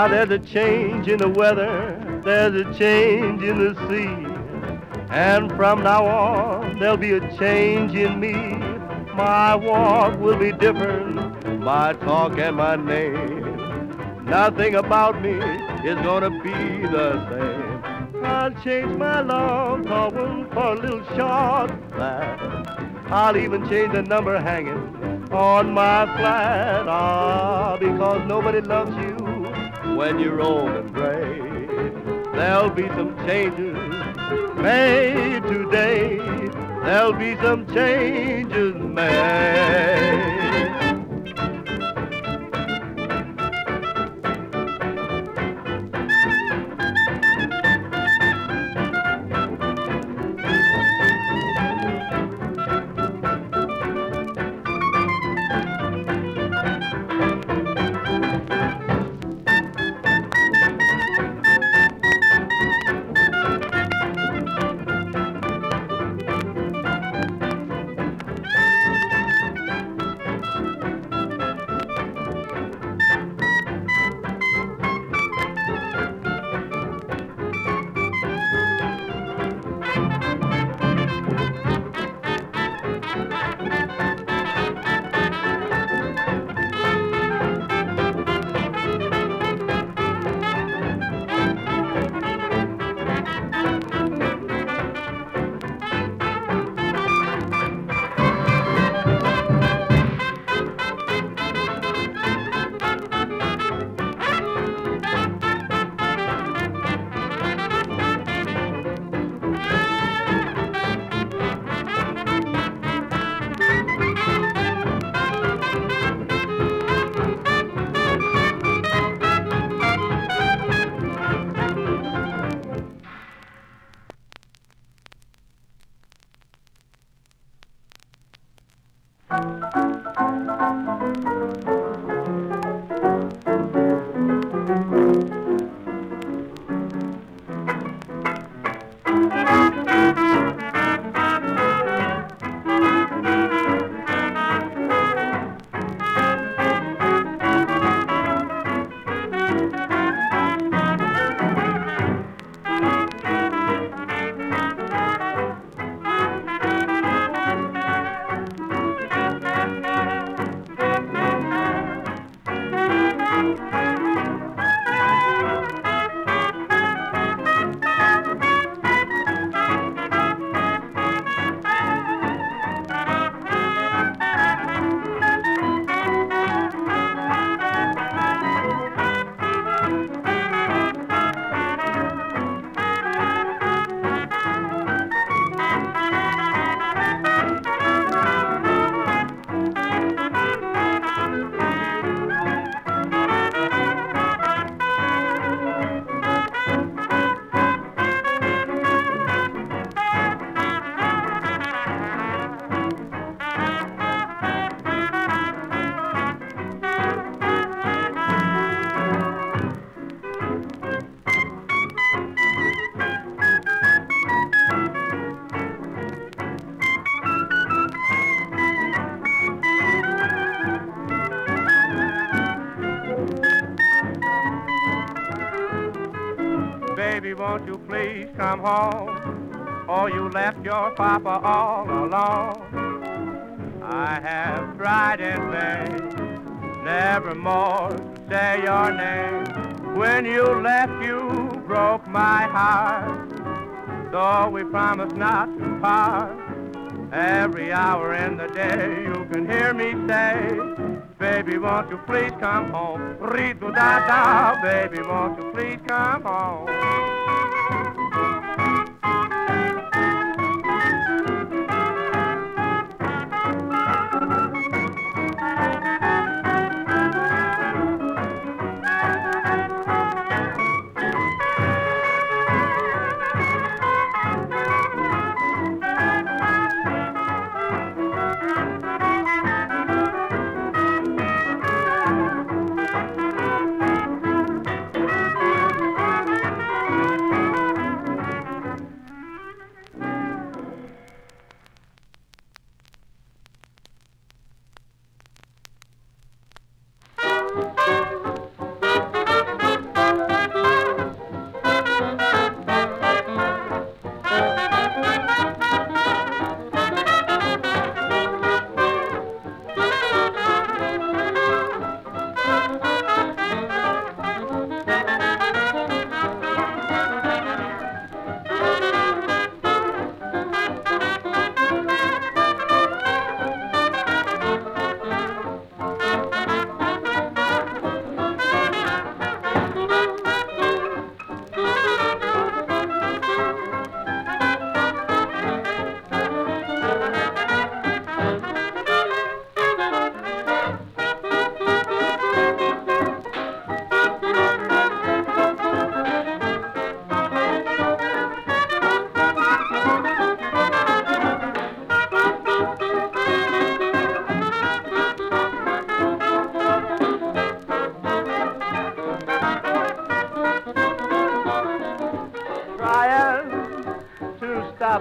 Now there's a change in the weather, there's a change in the sea. And from now on, there'll be a change in me. My walk will be different, my talk and my name. Nothing about me is gonna be the same. I'll change my long one for a little short flat. I'll even change the number hanging on my flat. Ah, because nobody loves you when you're old and gray. There'll be some changes made today. There'll be some changes made. Come home? Or you left your papa all alone. I have tried in vain, never more to say your name. When you left, you broke my heart. Though we promised not to part, every hour in the day you can hear me say, Baby, won't you please come home? Read da da, baby, won't you please come home?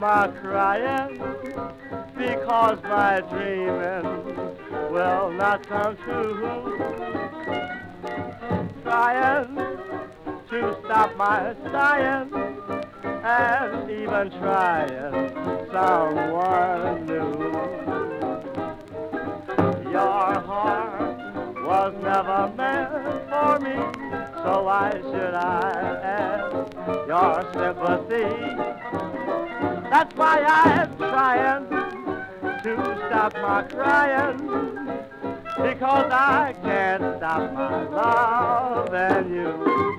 My crying because my dreaming will not come true. Trying to stop my sighing and even trying someone new. Your heart was never meant for me, so why should I ask your sympathy? That's why I'm trying to stop my crying, because I can't stop my love loving you.